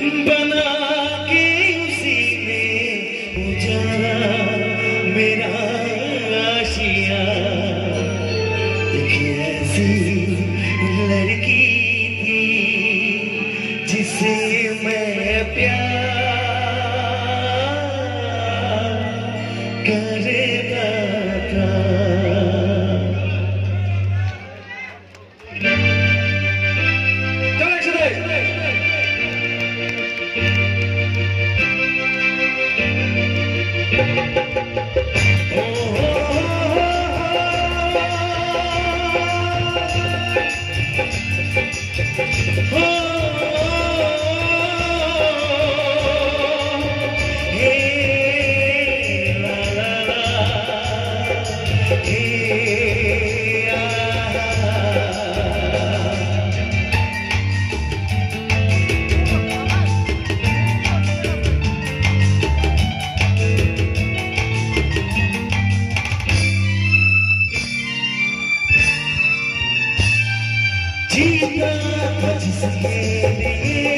बना के उसी में उजाला मेरा आशिया देखिए जीता जिसके लिए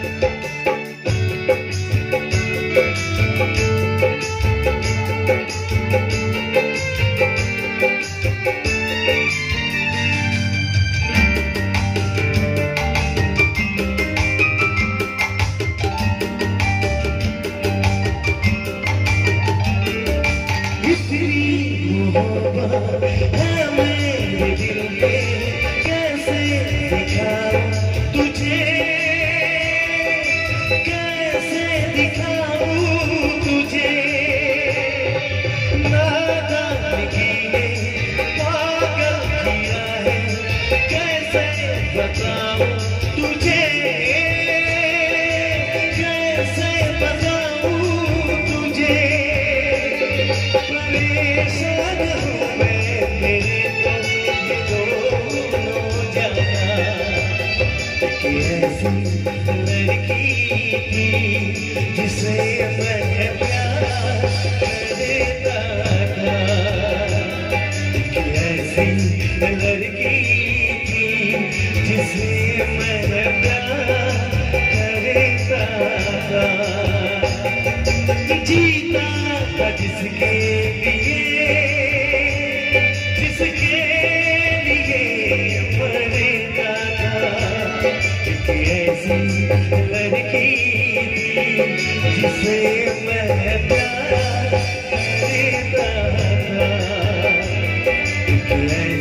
city. लड़की थी जिसे लड़की थी जिसे